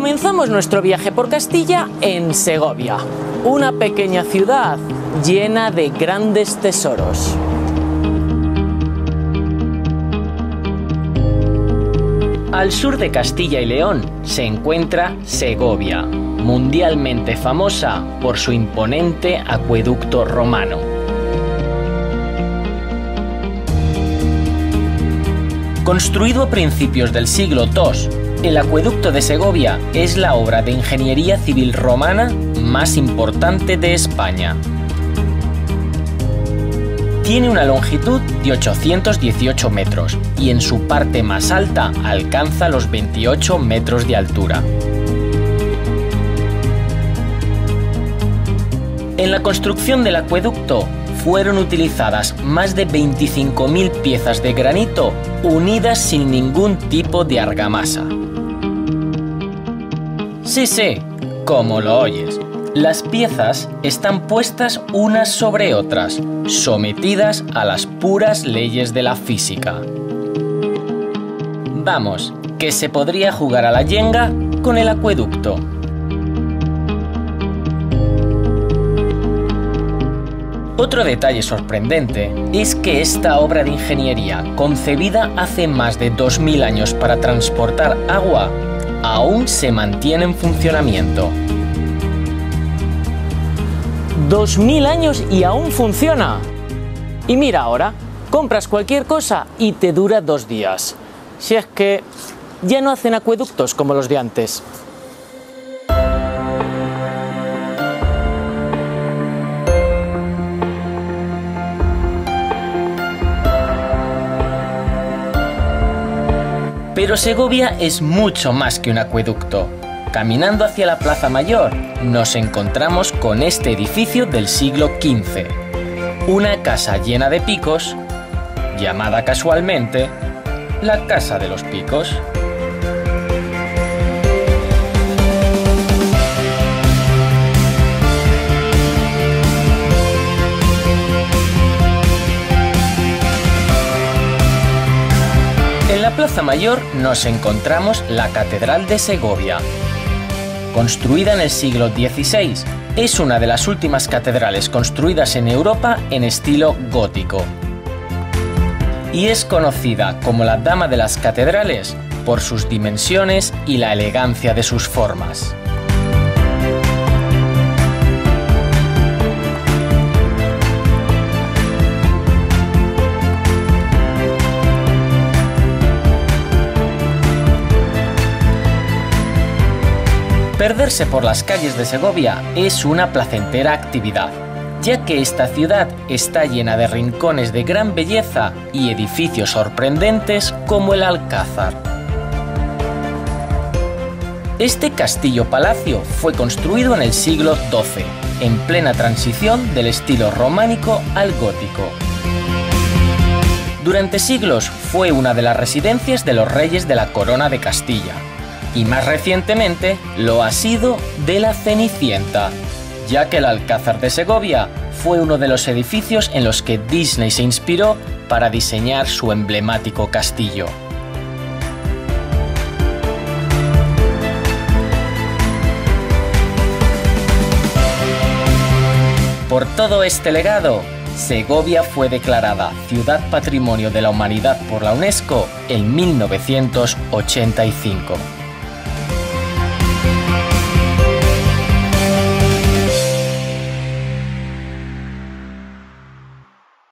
Comenzamos nuestro viaje por Castilla en Segovia, una pequeña ciudad llena de grandes tesoros. Al sur de Castilla y León se encuentra Segovia, mundialmente famosa por su imponente acueducto romano. Construido a principios del siglo II, el acueducto de Segovia es la obra de ingeniería civil romana más importante de España. Tiene una longitud de 818 metros y en su parte más alta alcanza los 28 metros de altura. En la construcción del acueducto fueron utilizadas más de 25.000 piezas de granito unidas sin ningún tipo de argamasa. Sí, sí, como lo oyes. Las piezas están puestas unas sobre otras, sometidas a las puras leyes de la física. Vamos, que se podría jugar a la yenga con el acueducto. Otro detalle sorprendente es que esta obra de ingeniería, concebida hace más de 2.000 años para transportar agua, aún se mantiene en funcionamiento. 2.000 años y aún funciona. Y mira ahora, compras cualquier cosa y te dura dos días. Si es que ya no hacen acueductos como los de antes. Pero Segovia es mucho más que un acueducto. Caminando hacia la Plaza Mayor, nos encontramos con este edificio del siglo XV. Una casa llena de picos, llamada casualmente la Casa de los Picos. La Plaza Mayor nos encontramos la Catedral de Segovia. Construida en el siglo XVI, es una de las últimas catedrales construidas en Europa en estilo gótico. Y es conocida como la Dama de las Catedrales por sus dimensiones y la elegancia de sus formas. Perderse por las calles de Segovia es una placentera actividad, ya que esta ciudad está llena de rincones de gran belleza y edificios sorprendentes como el Alcázar. Este castillo-palacio fue construido en el siglo XII, en plena transición del estilo románico al gótico. Durante siglos fue una de las residencias de los reyes de la Corona de Castilla, y más recientemente lo ha sido de la Cenicienta, ya que el Alcázar de Segovia fue uno de los edificios en los que Disney se inspiró para diseñar su emblemático castillo. Por todo este legado, Segovia fue declarada Ciudad Patrimonio de la Humanidad por la UNESCO en 1985.